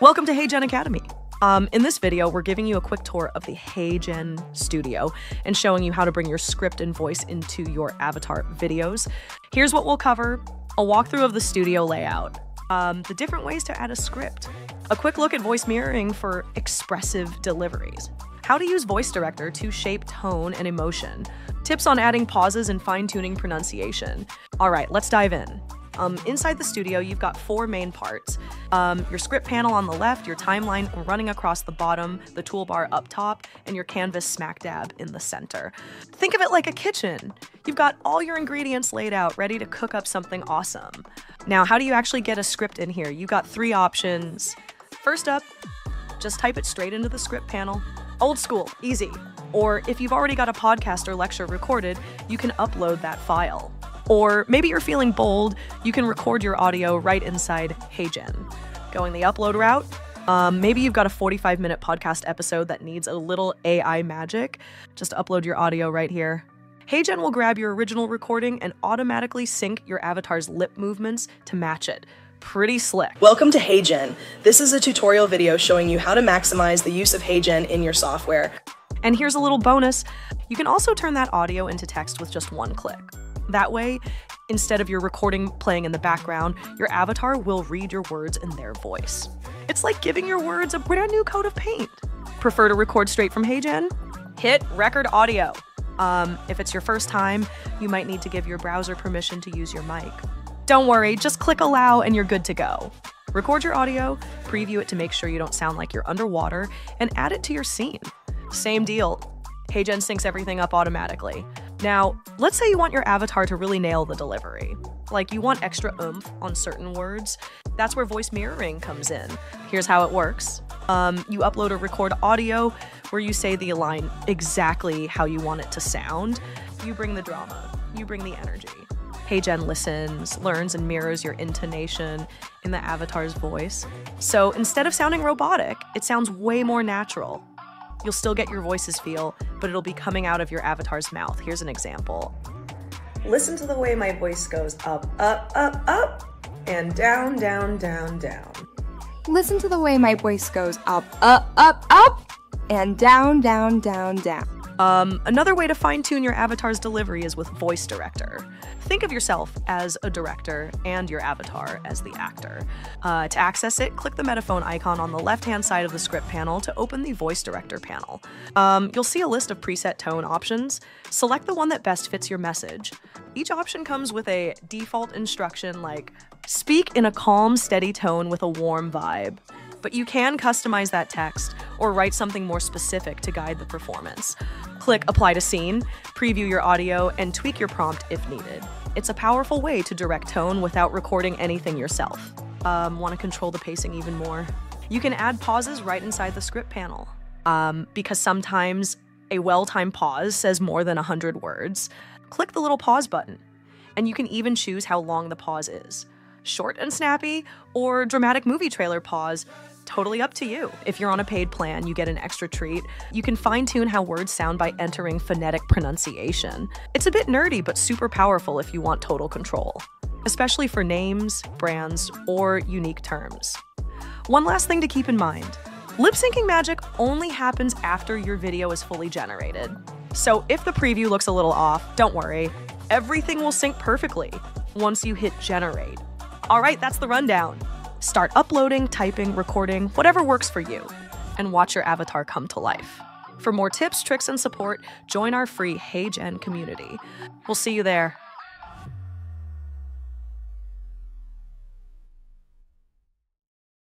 Welcome to HeyGen Academy. Um, in this video, we're giving you a quick tour of the HeyGen studio and showing you how to bring your script and voice into your avatar videos. Here's what we'll cover a walkthrough of the studio layout, um, the different ways to add a script, a quick look at voice mirroring for expressive deliveries, how to use Voice Director to shape tone and emotion, tips on adding pauses and fine tuning pronunciation. All right, let's dive in. Um, inside the studio, you've got four main parts. Um, your script panel on the left, your timeline running across the bottom, the toolbar up top, and your canvas smack dab in the center. Think of it like a kitchen. You've got all your ingredients laid out, ready to cook up something awesome. Now, how do you actually get a script in here? You've got three options. First up, just type it straight into the script panel. Old school, easy. Or if you've already got a podcast or lecture recorded, you can upload that file. Or maybe you're feeling bold, you can record your audio right inside HeyGen. Going the upload route, um, maybe you've got a 45 minute podcast episode that needs a little AI magic. Just upload your audio right here. HeyGen will grab your original recording and automatically sync your avatar's lip movements to match it. Pretty slick. Welcome to HeyGen. This is a tutorial video showing you how to maximize the use of HeyGen in your software. And here's a little bonus you can also turn that audio into text with just one click. That way, instead of your recording playing in the background, your avatar will read your words in their voice. It's like giving your words a brand new coat of paint. Prefer to record straight from HeyGen? Hit record audio. Um, if it's your first time, you might need to give your browser permission to use your mic. Don't worry, just click allow and you're good to go. Record your audio, preview it to make sure you don't sound like you're underwater, and add it to your scene. Same deal. HeyGen syncs everything up automatically. Now, let's say you want your avatar to really nail the delivery. Like you want extra oomph on certain words. That's where voice mirroring comes in. Here's how it works. Um, you upload or record audio where you say the line exactly how you want it to sound. You bring the drama, you bring the energy. HeyGen listens, learns, and mirrors your intonation in the avatar's voice. So instead of sounding robotic, it sounds way more natural. You'll still get your voice's feel, but it'll be coming out of your avatar's mouth. Here's an example. Listen to the way my voice goes up, up, up, up, and down, down, down, down. Listen to the way my voice goes up, up, up, up, and down, down, down, down. Um, another way to fine tune your avatar's delivery is with Voice Director. Think of yourself as a director and your avatar as the actor. Uh, to access it, click the Metaphone icon on the left hand side of the script panel to open the Voice Director panel. Um, you'll see a list of preset tone options. Select the one that best fits your message. Each option comes with a default instruction like speak in a calm, steady tone with a warm vibe but you can customize that text or write something more specific to guide the performance. Click Apply to Scene, preview your audio, and tweak your prompt if needed. It's a powerful way to direct tone without recording anything yourself. Um, Want to control the pacing even more? You can add pauses right inside the script panel. Um, because sometimes a well timed pause says more than 100 words. Click the little pause button, and you can even choose how long the pause is short and snappy, or dramatic movie trailer pause, totally up to you. If you're on a paid plan, you get an extra treat. You can fine tune how words sound by entering phonetic pronunciation. It's a bit nerdy, but super powerful if you want total control, especially for names, brands, or unique terms. One last thing to keep in mind lip syncing magic only happens after your video is fully generated. So if the preview looks a little off, don't worry. Everything will sync perfectly once you hit generate. All right, that's the rundown. Start uploading, typing, recording, whatever works for you, and watch your avatar come to life. For more tips, tricks, and support, join our free HeyGen community. We'll see you there.